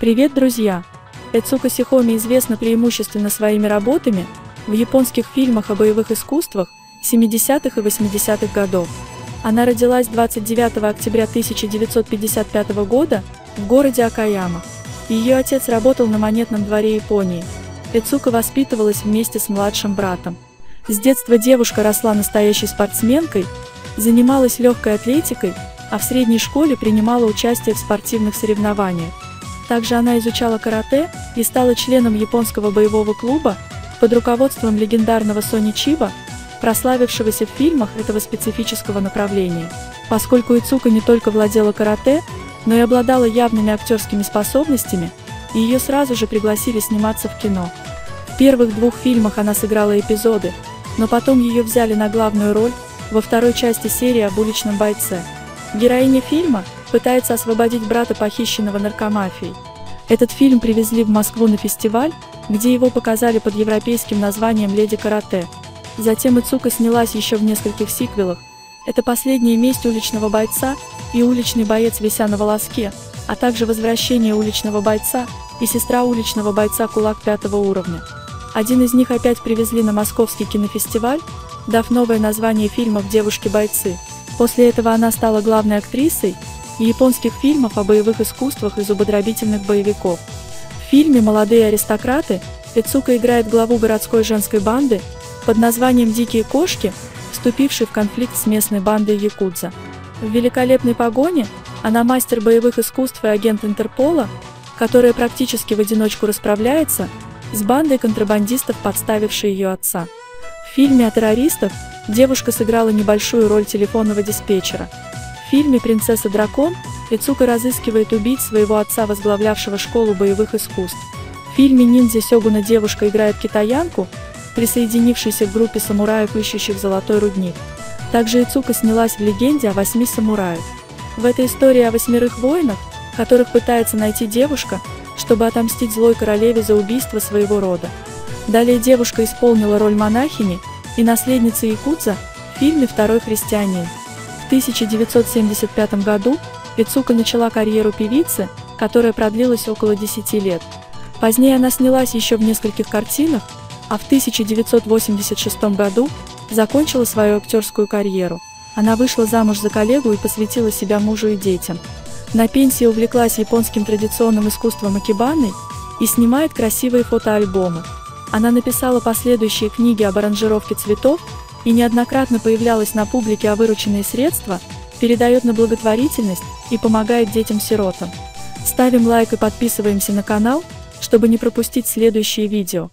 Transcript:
Привет, друзья! Эцука Сихоми известна преимущественно своими работами в японских фильмах о боевых искусствах 70-х и 80-х годов. Она родилась 29 октября 1955 года в городе Акаяма. Ее отец работал на монетном дворе Японии. Эцука воспитывалась вместе с младшим братом. С детства девушка росла настоящей спортсменкой, занималась легкой атлетикой, а в средней школе принимала участие в спортивных соревнованиях. Также она изучала карате и стала членом японского боевого клуба под руководством легендарного Сони Чиба, прославившегося в фильмах этого специфического направления. Поскольку Ицука не только владела карате, но и обладала явными актерскими способностями, ее сразу же пригласили сниматься в кино. В первых двух фильмах она сыграла эпизоды, но потом ее взяли на главную роль во второй части серии об уличном бойце. Героиня фильма пытается освободить брата похищенного наркомафией. Этот фильм привезли в Москву на фестиваль, где его показали под европейским названием «Леди Карате». Затем Ицука снялась еще в нескольких сиквелах. Это «Последняя месть уличного бойца» и «Уличный боец, вися на волоске», а также «Возвращение уличного бойца» и «Сестра уличного бойца кулак пятого уровня». Один из них опять привезли на московский кинофестиваль, дав новое название фильмов «Девушки-бойцы». После этого она стала главной актрисой японских фильмов о боевых искусствах и зубодробительных боевиков. В фильме «Молодые аристократы» Эцука играет главу городской женской банды под названием «Дикие кошки», вступившей в конфликт с местной бандой Якудза. В «Великолепной погоне» она мастер боевых искусств и агент Интерпола, которая практически в одиночку расправляется с бандой контрабандистов, подставившей ее отца. В фильме о террористах девушка сыграла небольшую роль телефонного диспетчера – в фильме «Принцесса-дракон» Ицука разыскивает убийц своего отца, возглавлявшего школу боевых искусств. В фильме «Ниндзя Сёгуна» девушка играет китаянку, присоединившейся к группе самураев, ищущих золотой рудник. Также Ицука снялась в «Легенде о восьми самураях». В этой истории о восьмерых воинах, которых пытается найти девушка, чтобы отомстить злой королеве за убийство своего рода. Далее девушка исполнила роль монахини и наследницы Якудза в фильме «Второй христианин». 1975 году Пицука начала карьеру певицы, которая продлилась около 10 лет. Позднее она снялась еще в нескольких картинах, а в 1986 году закончила свою актерскую карьеру. Она вышла замуж за коллегу и посвятила себя мужу и детям. На пенсии увлеклась японским традиционным искусством акибаны и снимает красивые фотоальбомы. Она написала последующие книги об аранжировке цветов и неоднократно появлялась на публике, а вырученные средства передает на благотворительность и помогает детям-сиротам. Ставим лайк и подписываемся на канал, чтобы не пропустить следующие видео.